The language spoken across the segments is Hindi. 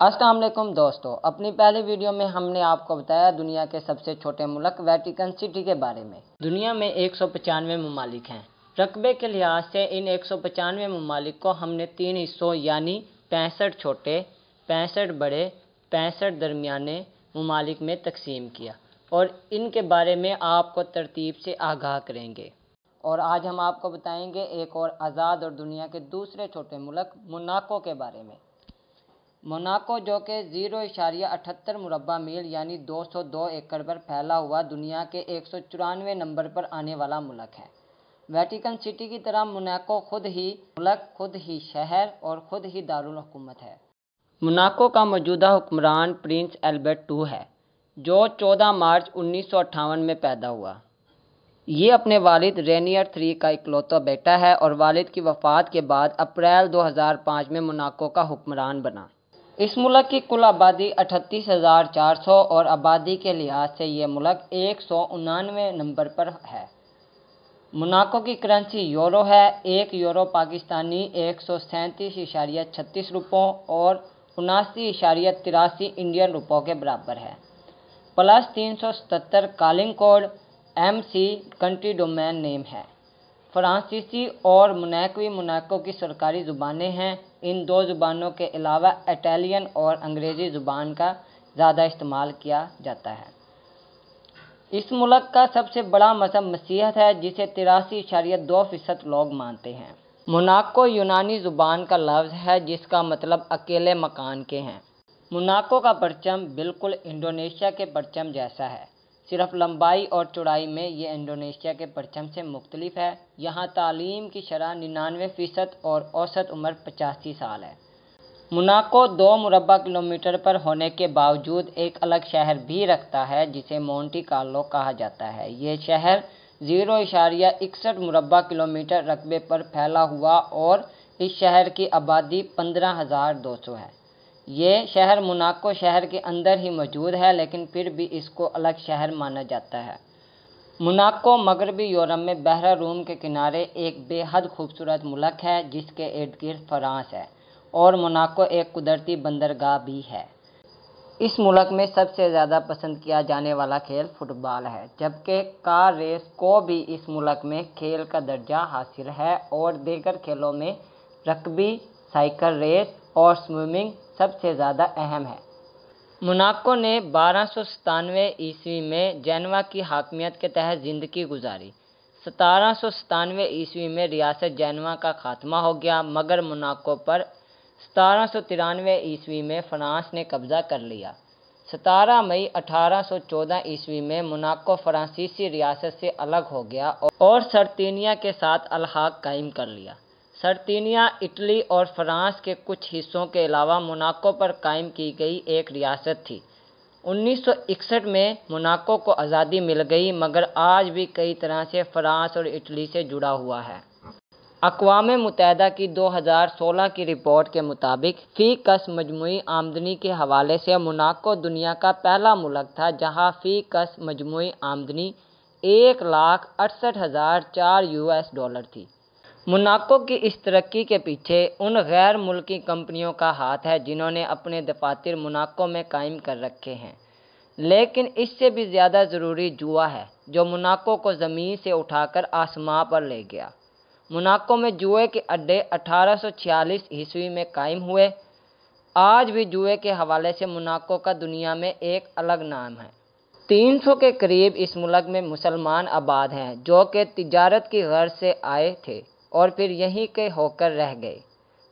वालेकुम दोस्तों, अपनी पहली वीडियो में हमने आपको बताया दुनिया के सबसे छोटे मुल्क वेटिकन सिटी के बारे में। दुनिया में एक सौ पचानवे ममालिक हैं। रकबे के लिहाज से इन एक सौ पचानवे ममालिक को हमने तीन हिस्सों यानी पैंसठ छोटे, पैंसठ बड़े, पैंसठ दरमियाने ममालिक में तकसीम किया और इनके बारे में आपको तरतीब से आगाह करेंगे। और आज हम आपको बताएँगे एक और आज़ाद और दुनिया के दूसरे छोटे मुल्क मोनाको के बारे में। मोनाको जो कि ज़ीरो इशारिया अठहत्तर मुरबा मील यानी 202 एकड़ पर फैला हुआ दुनिया के एक सौ चौरानवे नंबर पर आने वाला मुल्क है। वेटिकन सिटी की तरह मोनाको खुद ही मुल्क, खुद ही शहर और खुद ही दारुल हुकूमत है। मोनाको का मौजूदा हुक्मरान प्रिंस एल्बर्ट टू है, जो 14 मार्च उन्नीस सौ अट्ठावन में पैदा हुआ। ये अपने वालिद रेनियर थ्री का इकलौता बेटा है और वालिद की वफ़ात के बाद अप्रैल 2005 में मोनाको का हुक्मरान बना। इस मुल्क की कुल आबादी अठतीस हज़ार चार सौ और आबादी के लिहाज से ये मुल्क एक सौ उनानवे नंबर पर है। मोनाको की करेंसी यूरो है, एक यूरो पाकिस्तानी एक सौ सैंतीस इशारिया छत्तीस रुपयों और उनासी इशारिया तिरासी इंडियन रुपयों के बराबर है। प्लस तीन सौ सतहत्तर calling code M C country domain name है। फ्रांसीसी और मुनैकवी मुनाको की सरकारी ज़ुबानें हैं। इन दो ज़ुबानों के अलावा इटालियन और अंग्रेज़ी ज़ुबान का ज़्यादा इस्तेमाल किया जाता है। इस मुल्क का सबसे बड़ा मज़हब मसीहत है, जिसे तिरासी इशारिया दो फ़ीसद लोग मानते हैं। मोनाको यूनानी ज़ुबान का लफ्ज़ है, जिसका मतलब अकेले मकान के हैं। मोनाको का परचम बिल्कुल इंडोनेशिया के परचम जैसा है। सिर्फ़ लंबाई और चौड़ाई में ये इंडोनेशिया के परचम से मुख्तलिफ़ है। यहाँ तालीम की शरह निन्यानवे फ़ीसद और औसत उम्र पचासी साल है। मोनाको दो मुरबा किलोमीटर पर होने के बावजूद एक अलग शहर भी रखता है, जिसे मोन्टी कार्लो कहा जाता है। ये शहर ज़ीरो इशारिया इकसठ मुरबा किलोमीटर रकबे पर फैला हुआ और इस शहर की आबादी पंद्रह हज़ार दो सौ है। ये शहर मोनाको शहर के अंदर ही मौजूद है, लेकिन फिर भी इसको अलग शहर माना जाता है। मोनाको मगरबी यूरोप में बहरा रूम के किनारे एक बेहद खूबसूरत मुल्क है, जिसके इर्द गिर्द फ्रांस है, और मोनाको एक कुदरती बंदरगाह भी है। इस मुल्क में सबसे ज़्यादा पसंद किया जाने वाला खेल फुटबॉल है, जबकि कार रेस को भी इस मुल्क में खेल का दर्जा हासिल है, और दीगर खेलों में रकबी साइकिल रेस और स्विमिंग सबसे ज़्यादा अहम है। मोनाको ने बारह सौ सतानवे ईस्वी में जैनवा की हाकमियत के तहत ज़िंदगी गुजारी। सतारह सौ सतानवे ईस्वी में रियासत जैनवा का खात्मा हो गया, मगर मोनाको पर सतारह सौ तिरानवे ईस्वी में फ्रांस ने कब्ज़ा कर लिया। सतारह मई अठारह सौ चौदह ईस्वी में मोनाको फ्रांसीसी रियासत से अलग हो गया और सरतीनिया के साथ अलहाक कायम कर लिया। सर्तिनिया, इटली और फ्रांस के कुछ हिस्सों के अलावा मोनाको पर कायम की गई एक रियासत थी। 1961 में मोनाको को आज़ादी मिल गई, मगर आज भी कई तरह से फ्रांस और इटली से जुड़ा हुआ है। अकवा मुतहदा की 2016 की रिपोर्ट के मुताबिक, फ़ी कस मजमू आमदनी के हवाले से मोनाको दुनिया का पहला मुल्क था, जहाँ फ़ी कस मजमू आमदनी एक लाख अड़सठ हज़ार चार यू एस डॉलर थी। मोनाको की इस तरक्की के पीछे उन गैर मुल्की कंपनियों का हाथ है जिन्होंने अपने दफातर मोनाको में कायम कर रखे हैं। लेकिन इससे भी ज़्यादा ज़रूरी जुआ है, जो मोनाको को ज़मीन से उठाकर आसमां पर ले गया। मोनाको में जुए के अड्डे 1846 ईस्वी में कायम हुए। आज भी जुए के हवाले से मोनाको का दुनिया में एक अलग नाम है। 300 के करीब इस मुल्क में मुसलमान आबाद हैं, जो कि तिजारत की गर्ज से आए थे। और फिर यहीं के होकर रह गए।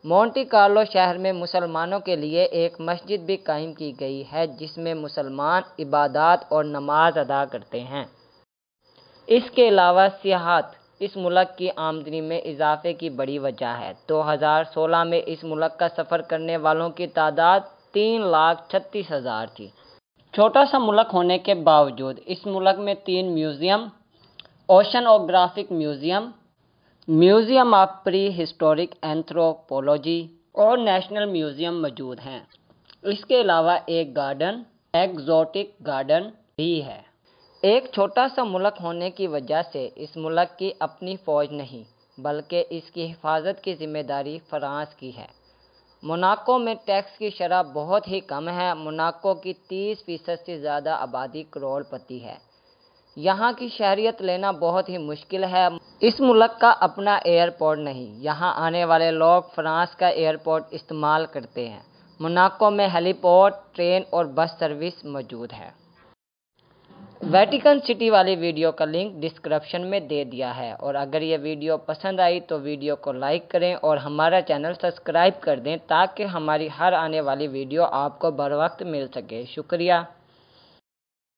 मोंटी कार्लो शहर में मुसलमानों के लिए एक मस्जिद भी कायम की गई है, जिसमें मुसलमान इबादत और नमाज़ अदा करते हैं। इसके अलावा सियाहत इस मुल्क की आमदनी में इजाफे की बड़ी वजह है। 2016 में इस मुल्क का सफ़र करने वालों की तादाद तीन लाख छत्तीस हज़ार थी। छोटा सा मुल्क होने के बावजूद इस मुल्क में तीन museum oceanographic museum museum of prehistoric anthropology और नेशनल म्यूज़ियम मौजूद हैं। इसके अलावा एक गार्डन एग्जोटिक गार्डन भी है। एक छोटा सा मुल्क होने की वजह से इस मुल्क की अपनी फ़ौज नहीं, बल्कि इसकी हिफाजत की ज़िम्मेदारी फ्रांस की है। मोनाको में टैक्स की शरह बहुत ही कम है। मोनाको की तीस फ़ीसद से ज़्यादा आबादी करोड़पति है। यहाँ की शहरियत लेना बहुत ही मुश्किल है। इस मुल्क का अपना एयरपोर्ट नहीं। यहाँ आने वाले लोग फ्रांस का एयरपोर्ट इस्तेमाल करते हैं। मोनाको में हेलीपोर्ट, ट्रेन और बस सर्विस मौजूद है। वेटिकन सिटी वाली वीडियो का लिंक डिस्क्रिप्शन में दे दिया है और अगर ये वीडियो पसंद आई तो वीडियो को लाइक करें और हमारा चैनल सब्सक्राइब कर दें ताकि हमारी हर आने वाली वीडियो आपको बर वक्त मिल सके। शुक्रिया।